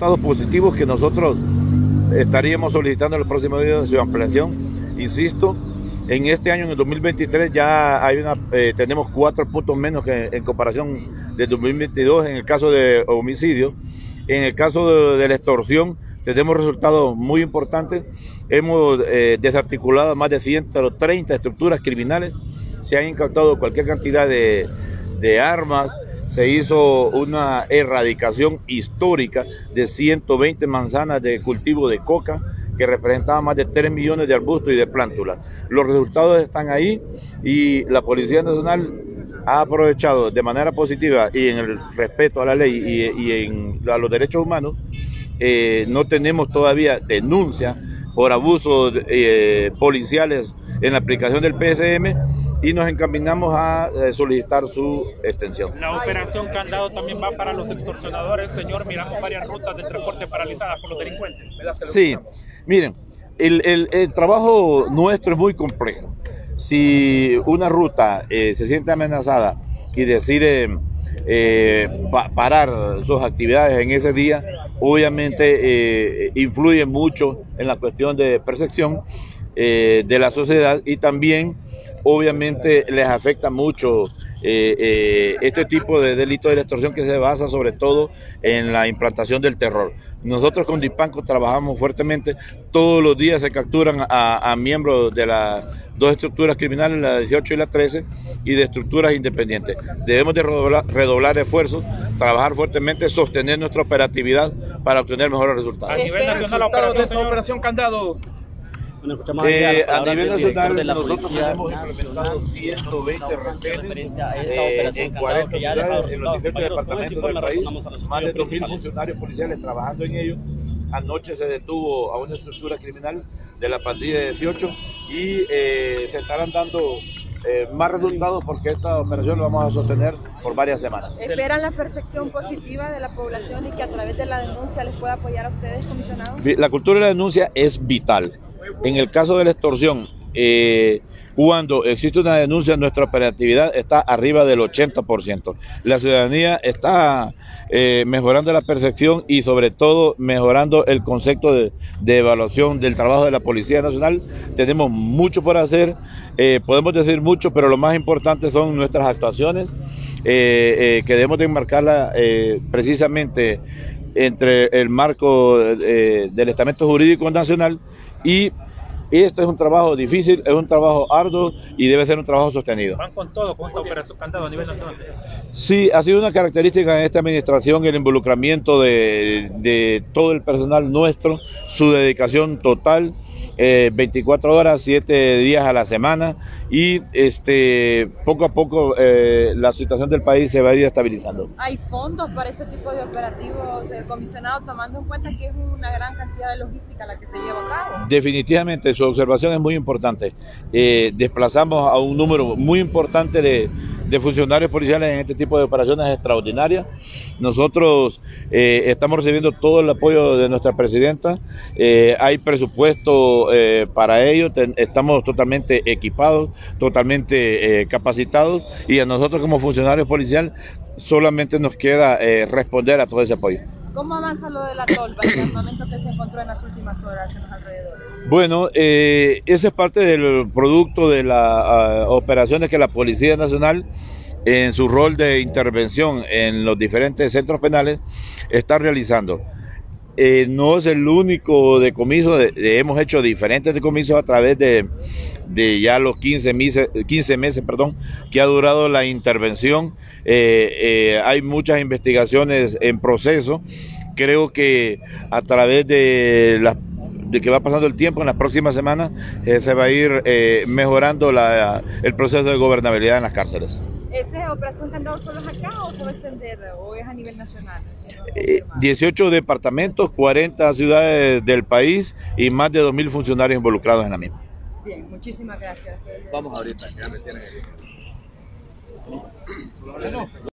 resultados positivos que nosotros estaríamos solicitando en los próximos días de su ampliación. Insisto, en este año, en el 2023, ya hay una, eh, tenemos cuatro puntos menos que en comparación del 2022 en el caso de homicidio. En el caso de, la extorsión, tenemos resultados muy importantes. Hemos eh, desarticulado más de 130 estructuras criminales. Se han incautado cualquier cantidad de, de armas, se hizo una erradicación histórica de 120 manzanas de cultivo de coca que representaban más de 3 millones de arbustos y de plántulas. Los resultados están ahí y la Policía Nacional ha aprovechado de manera positiva y en el respeto a la ley y, en, a los derechos humanos. Eh, no tenemos todavía denuncias por abusos eh, policiales en la aplicación del PSM y nos encaminamos a eh, solicitar su extensión. La operación Candado también va para los extorsionadores, señor. Miramos varias rutas de transporte paralizadas por los delincuentes. Sí, miren, el, trabajo nuestro es muy complejo. Si una ruta eh, se siente amenazada y decide eh, parar sus actividades en ese día, obviamente influye mucho en la cuestión de percepción de la sociedad y también obviamente les afecta mucho eh, eh, este tipo de delito de extorsión que se basa sobre todo en la implantación del terror. Nosotros con Dispanco trabajamos fuertemente, todos los días se capturan a, miembros de las dos estructuras criminales, la 18 y la 13, y de estructuras independientes. Debemos de redoblar, esfuerzos, trabajar fuertemente, sostener nuestra operatividad para obtener mejores resultados. A nivel nacional, operación, operación Candado. Bueno, escuchamos eh, a nivel nacional de la nosotros policía hemos implementado 120 retenes eh, en 40 ciudades, en los 18 departamentos del país, más de 2.000 funcionarios policiales trabajando en ello. Anoche se detuvo a una estructura criminal de la pandilla de 18 y eh, se estarán dando eh, más resultados porque esta operación la vamos a sostener por varias semanas. ¿Esperan la percepción positiva de la población y que a través de la denuncia les pueda apoyar a ustedes, comisionados? La cultura de la denuncia es vital. En el caso de la extorsión, eh, cuando existe una denuncia, nuestra operatividad está arriba del 80%. La ciudadanía está eh, mejorando la percepción y sobre todo mejorando el concepto de, evaluación del trabajo de la Policía Nacional. Tenemos mucho por hacer, eh, podemos decir mucho, pero lo más importante son nuestras actuaciones, que debemos de enmarcarla precisamente entre el marco del estamento jurídico nacional y esto es un trabajo difícil, es un trabajo arduo y debe ser un trabajo sostenido. ¿Van con todo con esta operación candado a nivel nacional? Sí, ha sido una característica en esta administración el involucramiento de, de todo el personal nuestro, su dedicación total, 24 eh, horas, 7 días a la semana y este poco a poco eh, la situación del país se va a ir estabilizando. ¿Hay fondos para este tipo de operativos del comisionado tomando en cuenta que es una gran cantidad de logística la que se lleva a cabo? Definitivamente, su observación es muy importante. Eh, desplazamos a un número muy importante de funcionarios policiales en este tipo de operaciones extraordinarias. Nosotros eh, estamos recibiendo todo el apoyo de nuestra presidenta, eh, hay presupuesto para ello, estamos totalmente equipados, totalmente capacitados y a nosotros como funcionarios policiales solamente nos queda responder a todo ese apoyo. ¿Cómo avanza lo de la tolva, el armamento que se encontró en las últimas horas en los alrededores? Bueno, eh, ese es parte del producto de las ah, operaciones que la Policía Nacional, en su rol de intervención en los diferentes centros penales, está realizando. Eh, no es el único decomiso, hemos hecho diferentes decomisos a través de, ya los 15 meses, 15 meses perdón, que ha durado la intervención. Eh, eh, hay muchas investigaciones en proceso. Creo que a través de las de que va pasando el tiempo, en las próximas semanas se va a ir mejorando el proceso de gobernabilidad en las cárceles. ¿Esta operación Candado solo es acá o se va a extender o es a nivel nacional? 18 eh, departamentos, 40 ciudades del país y más de 2.000 funcionarios involucrados en la misma. Bien, muchísimas gracias. Vamos ahorita, ya me tienen